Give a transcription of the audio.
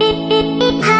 Beep, beep, beep,